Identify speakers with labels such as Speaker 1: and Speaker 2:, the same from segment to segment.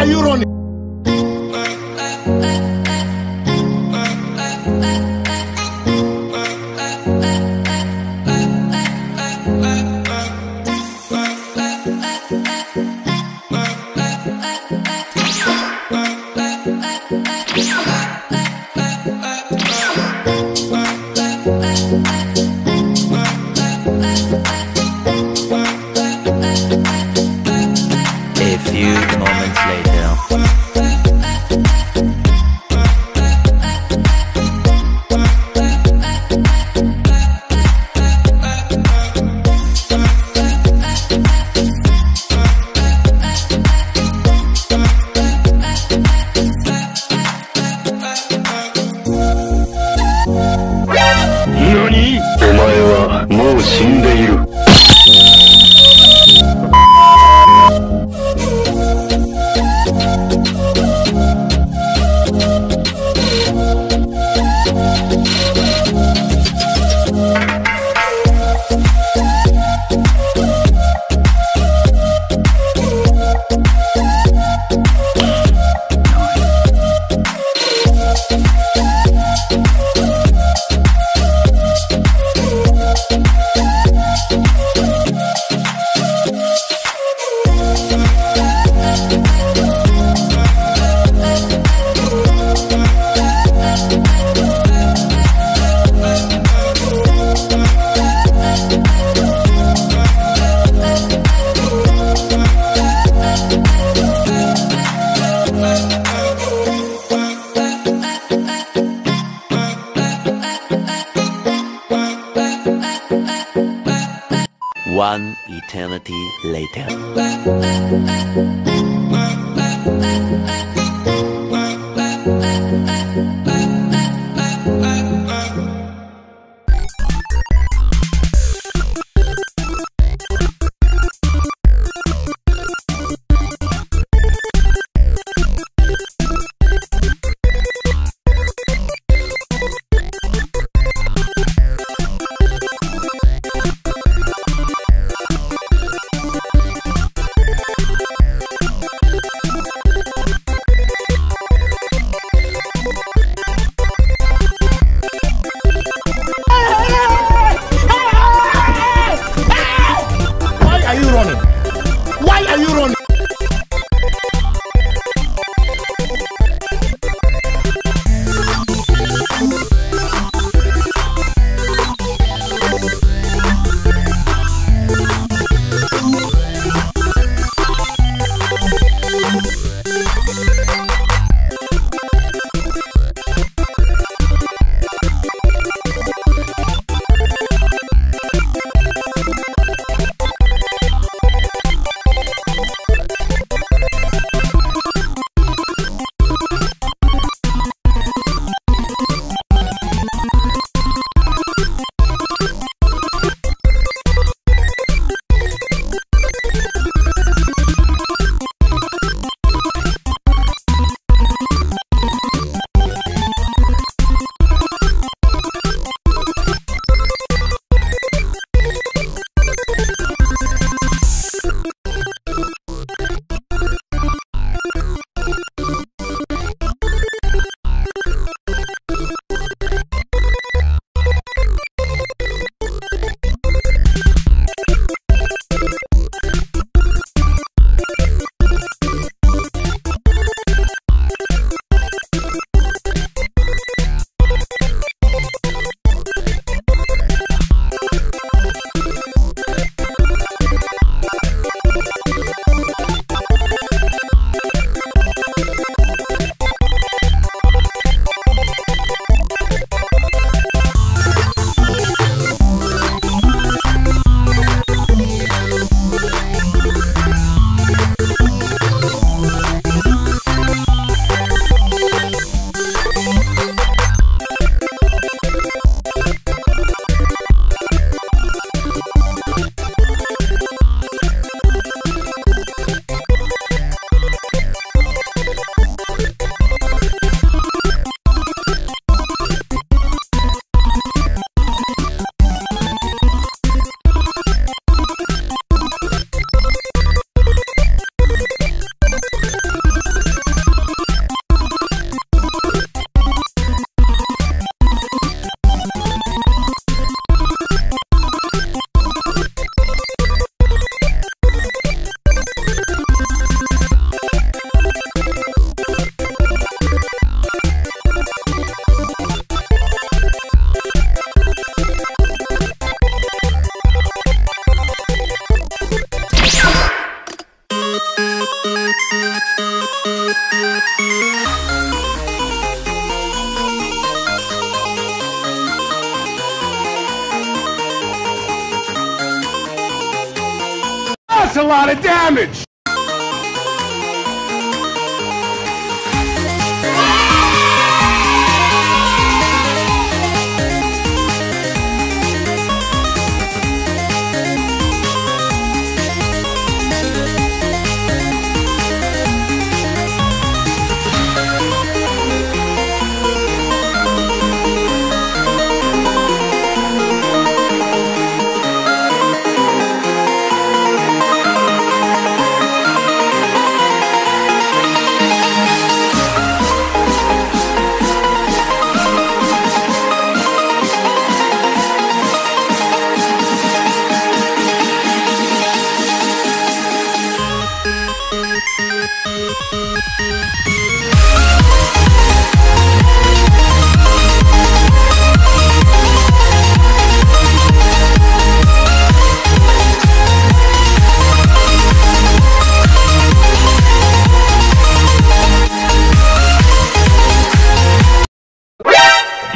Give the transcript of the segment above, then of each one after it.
Speaker 1: are you running?
Speaker 2: 死んでいる。
Speaker 3: One eternity later.
Speaker 1: A lot of damage!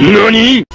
Speaker 2: NANI?!